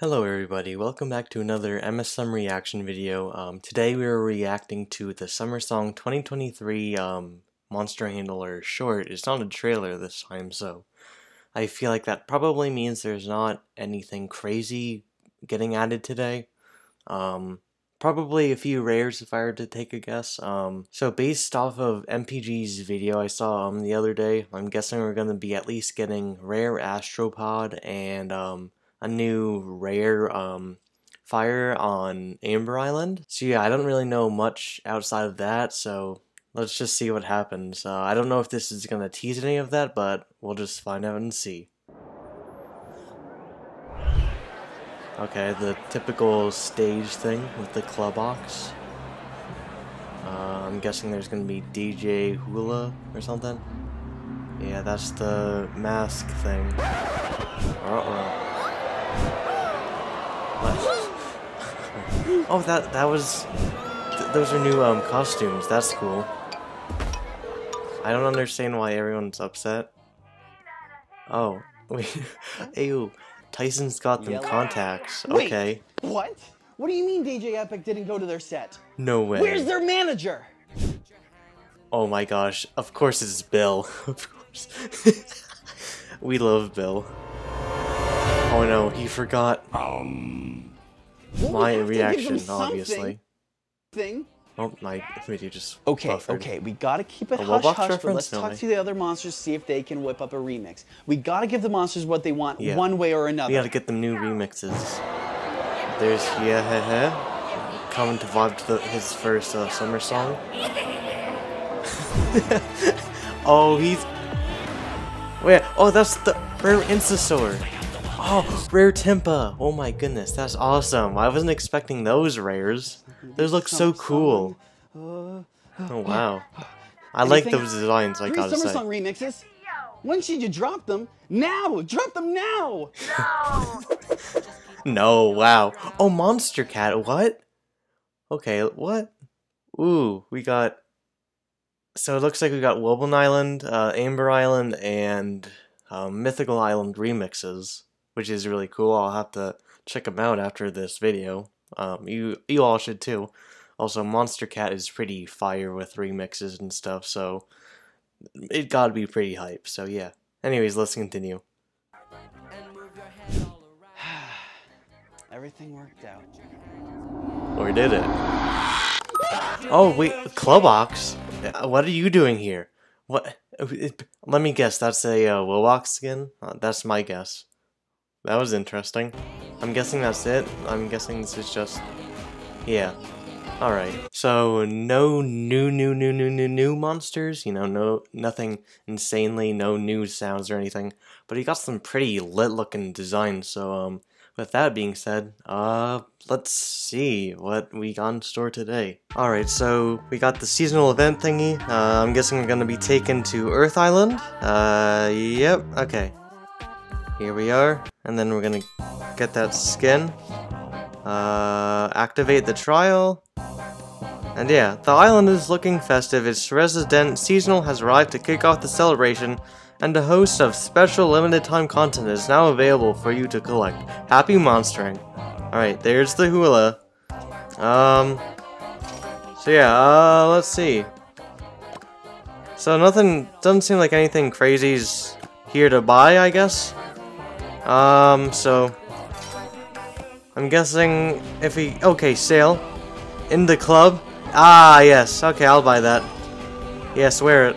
Hello everybody, welcome back to another MSM reaction video. Um, today we are reacting to the Summer Song 2023 um, Monster Handler short. It's not a trailer this time, so I feel like that probably means there's not anything crazy getting added today. Um, probably a few rares if I were to take a guess. Um, so based off of MPG's video I saw um, the other day, I'm guessing we're going to be at least getting rare Astropod and um, a new rare um, fire on Amber Island. So yeah, I don't really know much outside of that, so let's just see what happens. Uh, I don't know if this is going to tease any of that, but we'll just find out and see. Okay, the typical stage thing with the Clubbox. Uh, I'm guessing there's going to be DJ Hoola or something. Yeah, that's the mask thing. Uh-oh. Oh, that that was. Th those are new um costumes. That's cool. I don't understand why everyone's upset. Oh, wait. Ew. Tyson's got them contacts. Okay. Wait, what? What do you mean DJ Epic didn't go to their set? No way. Where's their manager? Oh my gosh. Of course it's Bill. of course. we love Bill. Oh no, he forgot. Um, my reaction, obviously. Thing. Oh, my video just Okay, buffered. okay, we gotta keep it hush hush, but let's talk to the other monsters, see if they can whip up a remix. We gotta give the monsters what they want yeah. one way or another. We gotta get them new remixes. There's Yeah He coming to vibe to the, his first uh, summer song. oh, he's... Wait, oh, that's the rare Incisaur. Oh, rare Tympa! Oh my goodness, that's awesome. I wasn't expecting those rares. Those look so cool. Oh wow. I like those designs, I gotta Summer say. Song remixes? When should you drop them? Now! Drop them now! No! no, wow. Oh, Monstercat, what? Okay, what? Ooh, we got... So it looks like we got Wublin Island, uh, Amber Island, and um, Mythical Island remixes which is really cool. I'll have to check them out after this video. Um, you you all should too. Also, Monstercat is pretty fire with remixes and stuff, so it gotta be pretty hype. So yeah. Anyways, let's continue. Everything worked out. Or did it? Oh wait, Clubbox. What are you doing here? What? Let me guess. That's a uh, Wubbox skin. Uh, that's my guess. That was interesting. I'm guessing that's it. I'm guessing this is just... Yeah. Alright. So, no new, new, new, new, new, new monsters. You know, no nothing insanely, no new sounds or anything. But he got some pretty lit-looking designs, so, um... With that being said, uh, let's see what we got in store today. Alright, so we got the seasonal event thingy. Uh, I'm guessing we're gonna be taken to Earth Island. Uh, yep, okay. Here we are, and then we're gonna get that skin. Uh, activate the trial. And yeah, the island is looking festive. Its resident seasonal has arrived to kick off the celebration, and a host of special limited time content is now available for you to collect. Happy monstering. Alright, there's the Hoola. Um, so yeah, uh, let's see. So nothing, doesn't seem like anything crazy's here to buy, I guess. Um, so... I'm guessing if he... Okay, sale. In the club. Ah, yes. Okay, I'll buy that. Yes, wear it.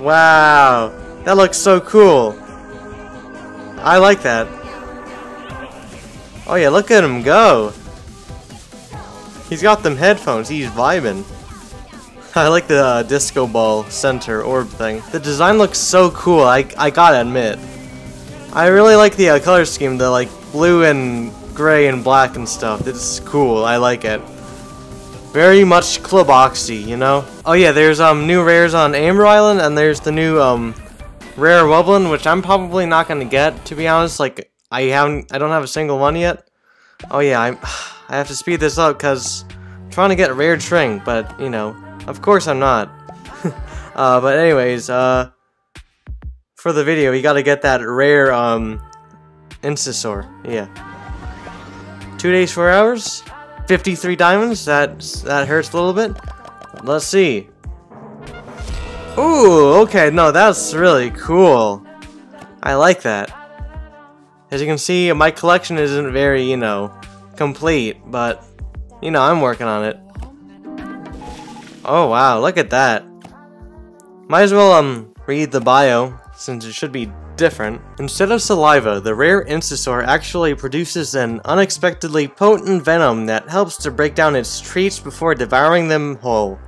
Wow. That looks so cool. I like that. Oh yeah, look at him go. He's got them headphones. He's vibing. I like the uh, disco ball center orb thing. The design looks so cool, I, I gotta admit. I really like the uh, color scheme, the like blue and gray and black and stuff. It's cool. I like it. Very much Clubboxy, you know? Oh yeah, there's um new rares on Amber Island, and there's the new um rare Wublin, which I'm probably not gonna get, to be honest. Like, I haven't, I don't have a single one yet. Oh yeah, I'm, I have to speed this up, because I'm trying to get a rare Tring, but, you know, of course I'm not. uh, but anyways, uh, for the video, you gotta get that rare, um, Incisaur, yeah. Two days, four hours, 53 diamonds, that, that hurts a little bit. Let's see. Ooh, okay, no, that's really cool. I like that. As you can see, my collection isn't very, you know, complete, but, you know, I'm working on it. Oh, wow, look at that. Might as well, um, read the bio, since it should be different. Instead of saliva, the rare Incisaur actually produces an unexpectedly potent venom that helps to break down its treats before devouring them whole.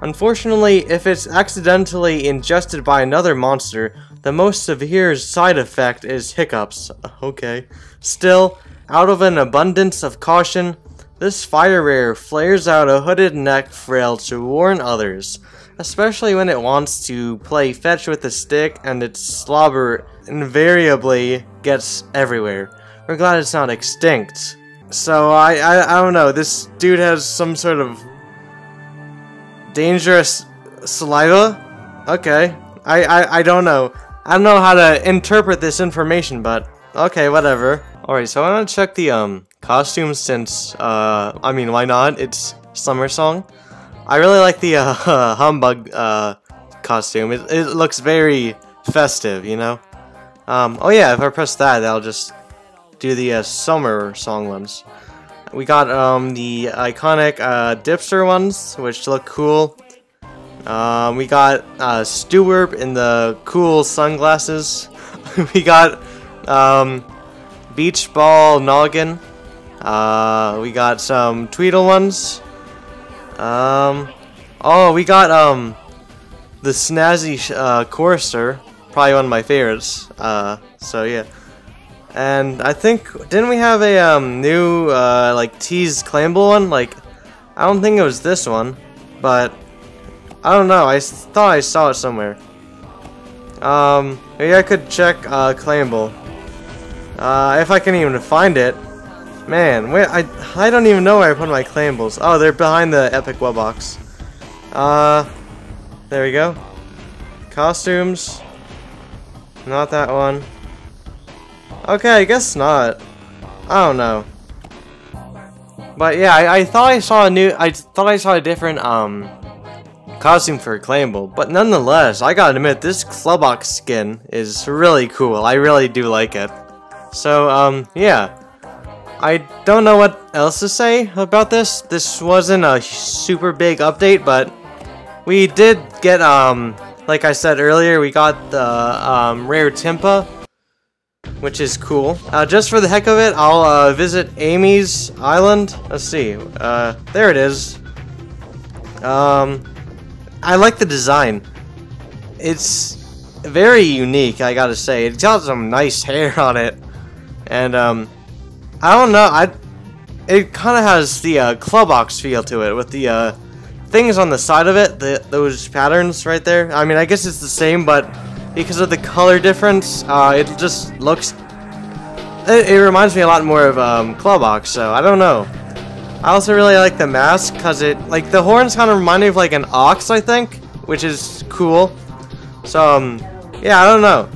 Unfortunately, if it's accidentally ingested by another monster, the most severe side effect is hiccups. Okay. Still, out of an abundance of caution, this fire rare flares out a hooded neck frill to warn others, especially when it wants to play fetch with a stick and its slobber invariably gets everywhere. We're glad it's not extinct. So, I, I, I don't know, this dude has some sort of dangerous saliva? Okay. I, I, I don't know. I don't know how to interpret this information, but okay, whatever. Alright, so I want to check the um costumes since, uh, I mean, why not? It's summer song. I really like the uh, humbug uh, costume. It, it looks very festive, you know? Um, oh yeah, if I press that, that'll just do the uh, summer song ones. We got um, the iconic uh, Dipster ones, which look cool. Um, we got uh, Stoowarb in the cool sunglasses. we got um, Beach Ball Noggin. Uh, we got some Tweedle ones. Um, oh, we got um, the Snazzy uh, Chorister. Probably one of my favorites. Uh, so yeah. And I think, didn't we have a um, new, uh, like, tease claimable one? Like, I don't think it was this one, but I don't know. I thought I saw it somewhere. Um, maybe I could check, uh, claimable. Uh, if I can even find it. Man, wait, I, I don't even know where I put my claimables. Oh, they're behind the Epic Wubbox. Uh, there we go. Costumes. Not that one. Okay, I guess not. I don't know. But yeah, I, I thought I saw a new, I thought I saw a different, um, costume for claimable. But nonetheless, I gotta admit, this Clubbox skin is really cool. I really do like it. So, um, yeah. I don't know what else to say about this. This wasn't a super big update, but we did get, um, like I said earlier, we got the, um, rare Tympa which is cool. Uh, just for the heck of it, I'll uh, visit Amy's Island. Let's see. Uh, there it is. Um, I like the design. It's very unique, I gotta say. It's got some nice hair on it. And, um, I don't know, I... It kind of has the, uh, Clubbox feel to it, with the, uh, things on the side of it, the, those patterns right there. I mean, I guess it's the same, but because of the color difference, uh, it just looks... It, it, reminds me a lot more of um, Clubbox, so I don't know. I also really like the mask, because it, like, the horns kind of remind me of, like, an ox, I think, which is cool. So, um, yeah, I don't know.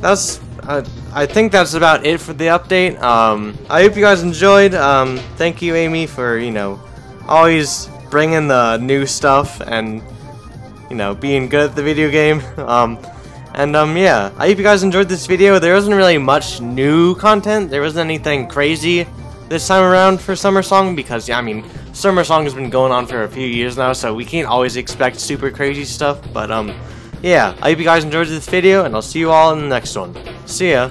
That's, uh, I think that's about it for the update. Um, I hope you guys enjoyed. Um, thank you, Amy, for, you know, always bringing the new stuff and, you know, being good at the video game. Um, and um, yeah, I hope you guys enjoyed this video. There wasn't really much new content. There wasn't anything crazy this time around for Summer Song because, yeah, I mean, Summer Song has been going on for a few years now, so we can't always expect super crazy stuff. But, um, yeah, I hope you guys enjoyed this video, and I'll see you all in the next one. See ya.